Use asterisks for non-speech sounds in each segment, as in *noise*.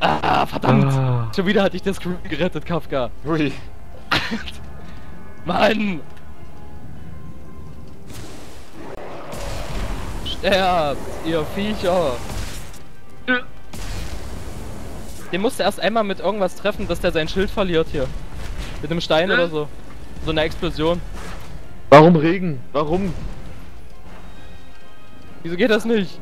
Ah, verdammt! Ah. Schon wieder hatte ich das Screen gerettet, Kafka. Hui. *laughs* Mann! Sterbt, ihr Viecher! Den musst du erst einmal mit irgendwas treffen, dass der sein Schild verliert hier. Mit einem Stein oder so. So eine Explosion. Warum Regen? Warum? Wieso geht das nicht?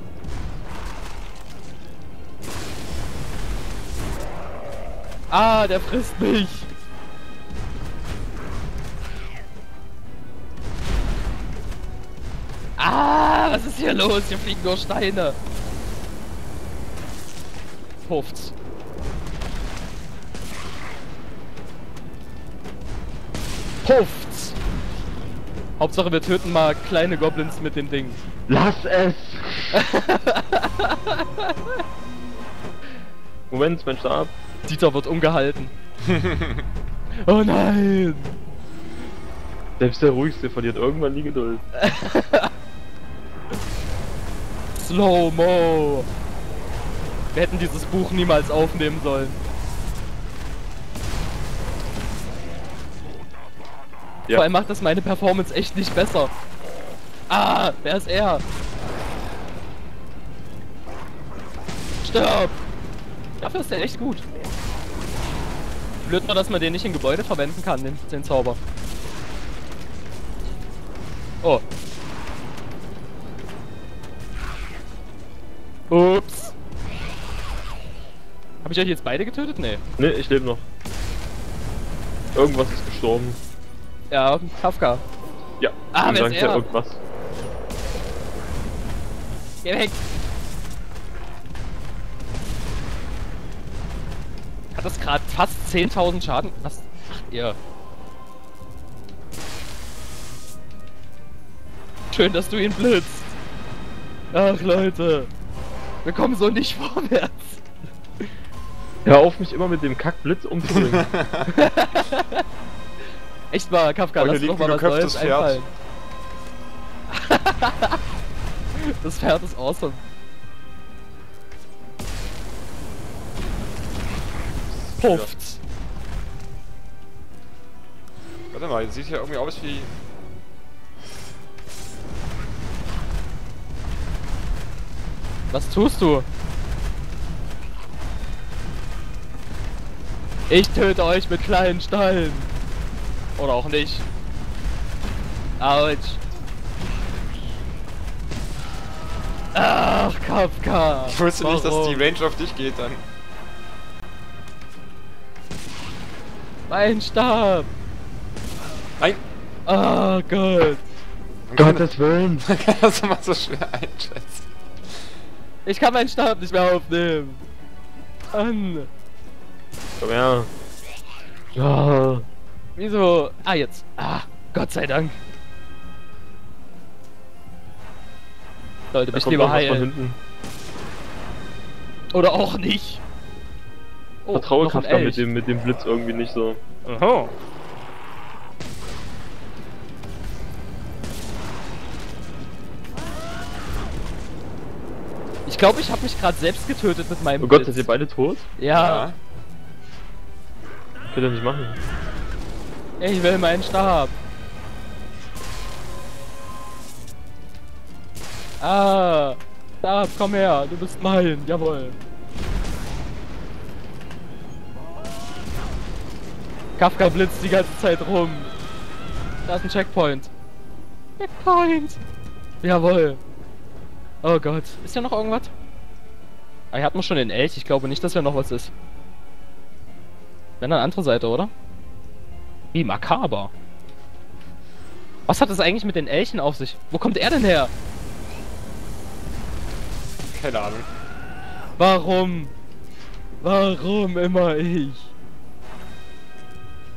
Ah, der frisst mich. Ah, was ist hier los? Hier fliegen nur Steine. Pufft's. Pufft's. Hauptsache wir töten mal kleine Goblins mit dem Ding. Lass es! *laughs* Moment, mein Stab. Dieter wird umgehalten. oh nein! Selbst der Ruhigste verliert irgendwann die Geduld. *laughs* Slow-Mo! Wir hätten dieses Buch niemals aufnehmen sollen. Ja. Vor allem macht das meine Performance echt nicht besser. Ah, wer ist er? Stirb! Dafür ist der echt gut. Blöd nur, dass man den nicht in Gebäude verwenden kann, den, den Zauber. Oh. Ups. Habe ich euch jetzt beide getötet? Nee. Ne, ich lebe noch. Irgendwas ist gestorben. Ja, Kafka. Ja, Ah, wer ist ja er? irgendwas. Geh weg! Hat das gerade fast 10.000 Schaden? Was macht ihr? Schön, dass du ihn blitzt. Ach, Leute. Wir kommen so nicht *laughs* vorwärts. Hör auf, mich immer mit dem Kackblitz umzubringen. *laughs* *laughs* Echt mal, Kafka, Heute lass doch liegt mal ein was Neues Pferd. einfallen. das Pferd ist awesome. Pufft. Warte mal, das sieht hier irgendwie aus wie. Was tust du? Ich töte euch mit kleinen Steinen. Oder auch nicht. Autsch. Ach, Kafka. Ich wusste nicht, dass die Warum? Range auf dich geht dann. Mein Stab. Nein! Oh Gott. Man kann, Gottes Willen! *laughs* man kann das immer so schwer einschätzen. Ich kann meinen Stab nicht mehr aufnehmen. Mann. Komm her. Ja. Wieso? Ah, jetzt. Ah, Gott sei Dank. Sollte Da mich lieber heilen. hinten. Oder auch nicht. Oh, Vertraue Kafka mit dem, mit dem Blitz irgendwie nicht so. Aha. Ich glaube, ich habe mich gerade selbst getötet mit meinem Oh Gott, Blitz. seid ihr beide tot? Ja, Könnt ihr nicht machen. ich will meinen Stab. Ah, Stab, komm her, du bist mein, jawohl. Kafka blitzt die ganze Zeit rum. Da ist ein Checkpoint. Checkpoint! Jawohl. Oh Gott. Ist hier noch irgendwas? Ah, hier hat man schon den Elch. Ich glaube nicht, dass hier noch was ist. Wenn dann andere Seite, oder? Wie makaber. Was hat das eigentlich mit den Elchen auf sich? Wo kommt er denn her? keine Ahnung. Warum? Warum immer ich?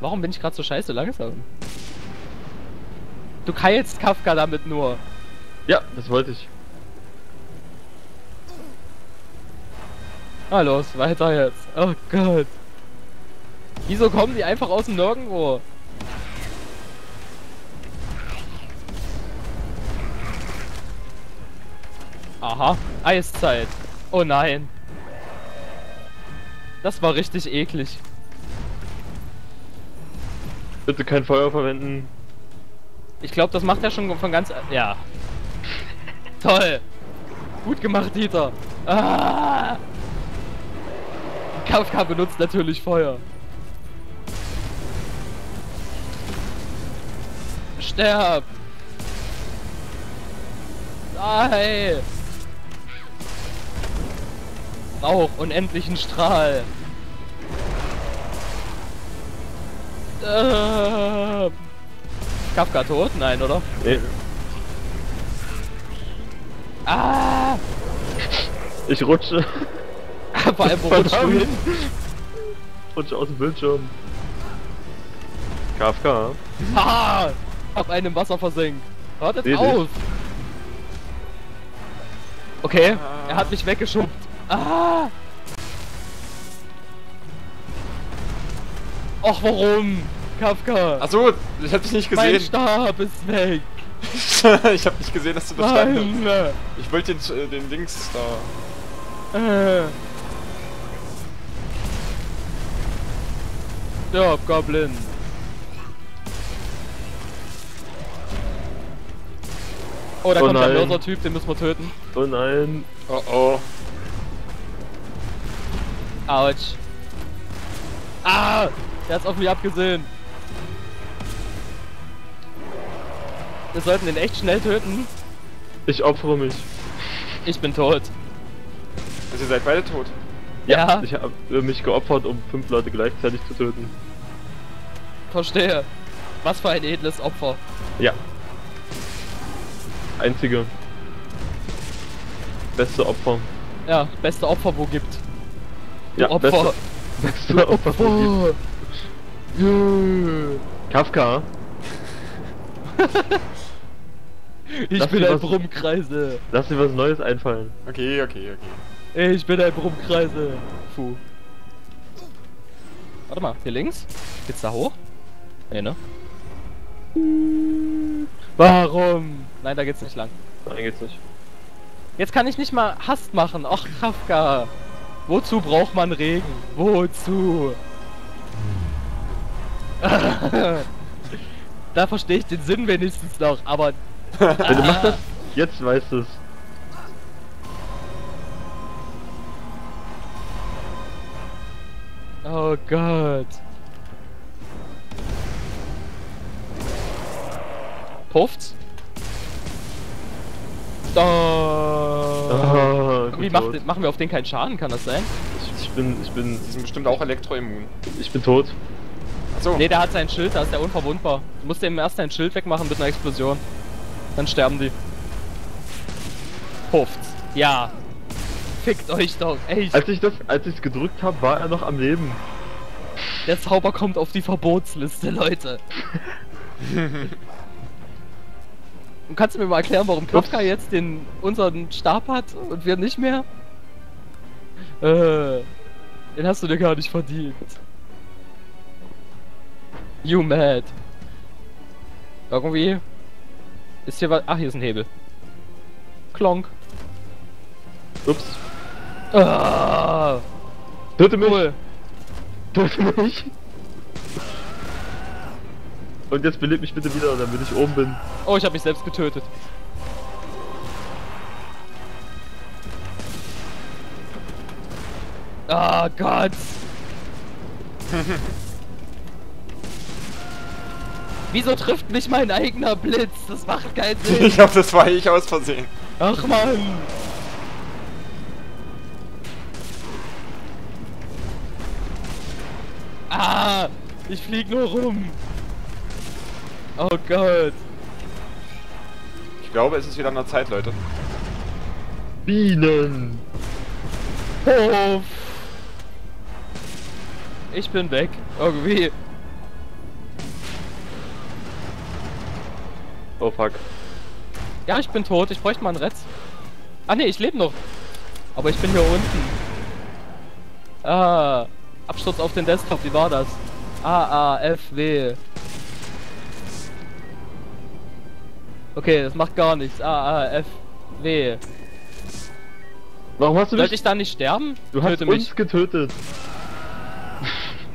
Warum bin ich gerade so scheiße langsam? Du keilst Kafka damit nur. Ja, das wollte ich. Na los, weiter jetzt. Oh Gott. Wieso kommen die einfach aus dem Nirgendwo? Aha, Eiszeit. Oh nein. Das war richtig eklig. Bitte kein Feuer verwenden. Ich glaube, das macht er schon von ganz... Ja. Toll. Gut gemacht, Dieter. Ah. Kafka benutzt natürlich Feuer. Sterb. Nein. Rauch, unendlichen Strahl. Äh, Kafka tot? Nein, oder? Nee. Ah! Ich rutsche. *laughs* Vor allem, wo rutschst du hin? Rutsche aus dem Bildschirm. KFK. Ah! Hab einen im Wasser versenkt. Hört jetzt dich. auf! Okay, er hat mich weggeschubbt. Ah! Och, warum? Kafka! Achso, ich hab dich nicht mein gesehen. Stab ist weg! *laughs* ich hab nicht gesehen, dass du da standest. Nein! Ich wollte den, äh, den Dings da. Äh. Stirb, Goblin! Oh, da Oh kommt der nein. Mörser-Typ, den müssen wir töten. Oh nein. Oh oh. Autsch. Ah! Der hat's auf mich abgesehen. Wir sollten den echt schnell töten. Ich opfere mich. Ich bin tot. Also ihr seid beide tot. Ja, Ich habe mich geopfert, um fünf Leute gleichzeitig zu töten. verstehe. Was für ein edles Opfer. Ja. Einzige. Beste Opfer. Ja, beste Opfer, wo gibt. Du Ja, Opfer. Beste, beste *laughs* Opfer. von Opfer. Kafka. Ich Lass bin ein was- Brummkreise. Lass dir was Neues einfallen. Okay, okay, okay. Ich bin ein Brummkreise. Puh. Warte mal, hier links? Geht's da hoch? Nee, ne? Warum? Nein, da geht's nicht lang. Nein, geht's nicht. Jetzt kann ich nicht mal Hast machen. Ach, Kafka. Wozu braucht man Regen? Wozu? *laughs* da verstehe ich den Sinn wenigstens noch, aber Wenn du machst das, jetzt weißt du es. Oh Gott. Pufft's? Da. Ah, Wie macht, tot. machen wir auf den keinen Schaden? Kann das sein? Ich, ich bin, ich bin, Die sind bestimmt auch elektroimmun. ich bin tot. Achso. Nee, der hat sein Schild, da ist der unverwundbar. Du musst dem erst dein Schild wegmachen mit einer Explosion. Dann sterben die. Pufft's. Ja. Fickt euch doch, echt. Als ich das, als ich es gedrückt habe, war er noch am Leben. Der Zauber kommt auf die Verbotsliste, Leute. *laughs* Und kannst du mir mal erklären, warum Ups. jetzt den unseren Stab hat und wir nicht mehr? Äh, den hast du dir gar nicht verdient. You mad. Irgendwie ist hier was. Ach, hier ist ein Hebel. Klonk. Ups. Ah, Töte mich! cool. Töte mich! Und jetzt belebt mich bitte wieder, damit ich oben bin. Oh, ich habe mich selbst getötet. Ah Gott. *laughs* Wieso trifft mich mein eigener Blitz? Das macht keinen *laughs* Sinn. Ich glaube, das war ich aus Versehen. Ach man. Ah, ich flieg nur rum. Oh Gott. Ich glaube, es ist wieder an der Zeit, Leute. Bienen! Hof. Ich bin weg. Irgendwie. Oh fuck. Ja, ich bin tot. Ich bräuchte mal einen Retz. Ah ne, ich lebe noch. Aber ich bin hier unten. Ah. Absturz auf den Desktop. Wie war das? A, A, F, W. Okay, das macht gar nichts. A, A, F, W. Warum hast du Sollte ich da nicht sterben? Du hast Töte uns mich. getötet.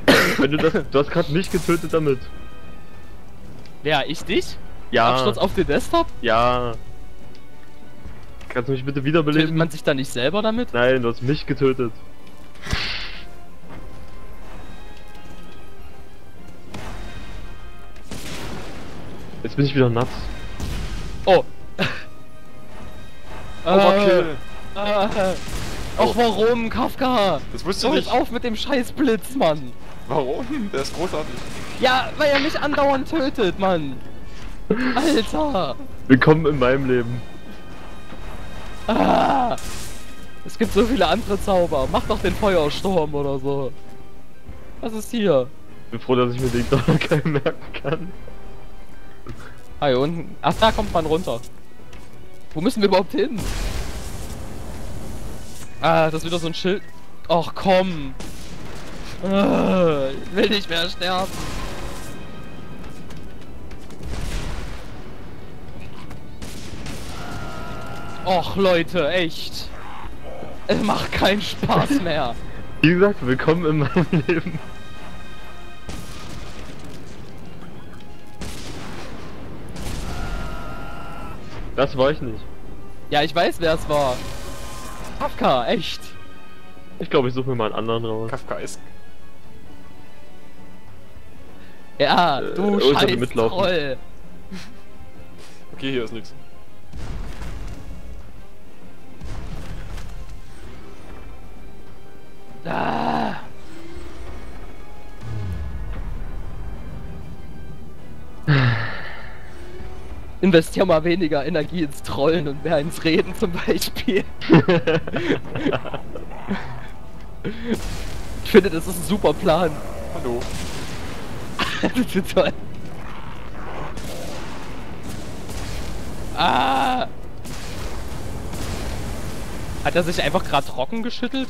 *laughs* Wenn du das, du hast gerade mich getötet damit. Wer, ich dich? Ja. Absturz auf den Desktop? Ja. Kannst du mich bitte Tötet wiederbeleben? man sich da nicht selber damit? Nein, du hast mich getötet. Jetzt bin ich wieder nass. Oh. *laughs* Overkill. Äh, äh, Oh. Ach warum, Kafka? Das wusste ich nicht. auf mit dem Scheißblitz, Mann. Warum? Der ist großartig. Ja, weil er mich andauernd tötet, Mann. Alter. Willkommen in meinem Leben. Ah. Es gibt so viele andere Zauber. Mach doch den Feuersturm oder so. Was ist hier? Bin froh, dass ich mir den Donnerkeil *laughs* merken kann. Ah, hier unten. Ach, da kommt man runter. Wo müssen wir überhaupt hin? Ah, das ist wieder so ein Schild. Och, komm. Ah, ich will nicht mehr sterben. Och, Leute, echt. Es macht keinen Spaß mehr. Wie gesagt, willkommen in meinem Leben. Das war ich nicht. Ja, ich weiß, wer es war. Kafka, echt. Ich glaube, ich suche mir mal einen anderen raus. Kafkaesk. Ja, Äh, du oh, ich sollte scheiß mitlaufen. Troll. Okay, hier ist nichts. Ah. Investier mal weniger Energie ins Trollen und mehr ins Reden zum Beispiel. *laughs* Ich finde, das ist ein super Plan. Hallo. *laughs* das ist toll. Ah! Hat er sich einfach gerade trocken geschüttelt?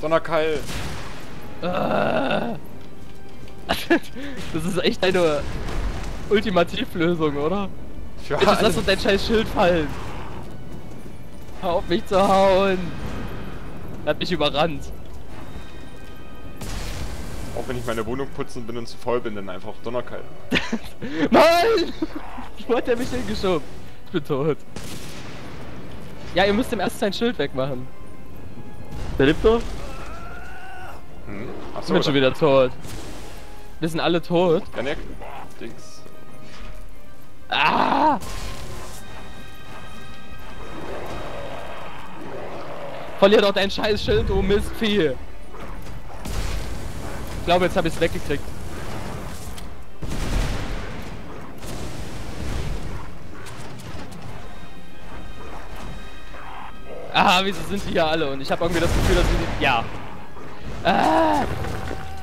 Donnerkeil. Ah. *laughs* Das ist echt eine Ultimativlösung, oder? Für Bitte lass uns dein scheiß Schild fallen. Hör auf mich zu hauen. Er hat mich überrannt. Auch wenn ich meine Wohnung putzen bin und zu voll bin, dann einfach Donnerkeil. *laughs* Nein! Wo hat er mich hingeschoben? Ich bin tot. Ja, ihr müsst ihm erst sein Schild wegmachen. Der lebt noch? Hm? Ich Achso, bin schon wieder tot. Wir sind alle tot. Janek. Dings. Ah! Verlier doch dein scheiß Schild, du Mistvieh! Ich glaube, jetzt habe ich es weggekriegt. Ah, wieso sind die hier alle? Und ich habe irgendwie das Gefühl, dass sie... Ja. Ah!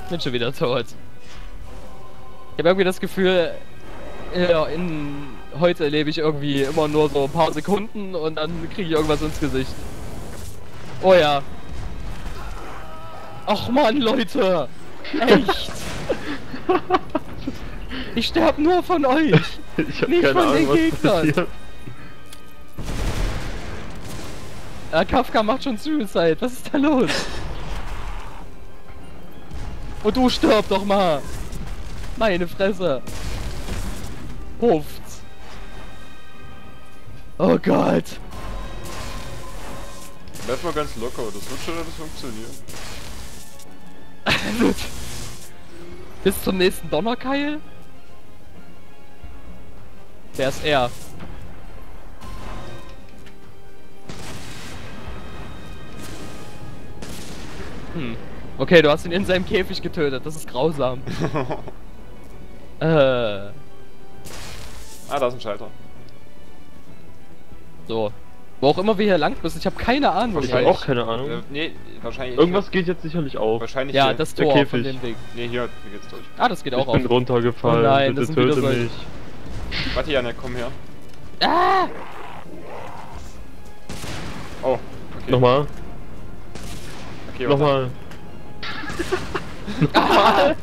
Bin schon wieder tot. Ich habe irgendwie das Gefühl, ja, in heute lebe ich irgendwie immer nur so ein paar Sekunden und dann kriege ich irgendwas ins Gesicht. Oh ja. Ach man, Leute! Echt! *laughs* Ich sterb nur von euch! Nicht von den Ahnung, was Gegnern. passiert. Äh, Kafka macht schon Suicide, was ist da los? Und du stirb doch mal! Meine Fresse! Ruft! Oh Gott! Bleib mal ganz locker, das wird schon alles funktionieren. *laughs* Bis zum nächsten Donnerkeil? Wer ist er? Hm. Okay, du hast ihn in seinem Käfig getötet. Das ist grausam. *laughs* äh. Ah, da ist ein Schalter. So. Wo auch immer wir hier lang müssen, ich habe keine Ahnung. Ich habe auch keine Ahnung. Äh, nee, wahrscheinlich. Irgendwas geht jetzt sicherlich auf. Wahrscheinlich. Ja, hier. das der Tor Käfig. von dem Weg. Nee, hier, hier geht's durch. Ah, das geht Ich auch bin auf. runtergefallen. Oh nein, das Bitte sind wieder töte mich. Warte, Janek, komm her. Ah! Oh, okay. Nochmal, Okay, warte. *laughs*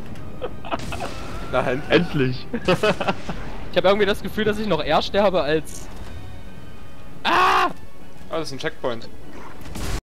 Nein. Endlich. Ich habe irgendwie das Gefühl, dass ich noch eher sterbe als. Ah, das ist ein Checkpoint.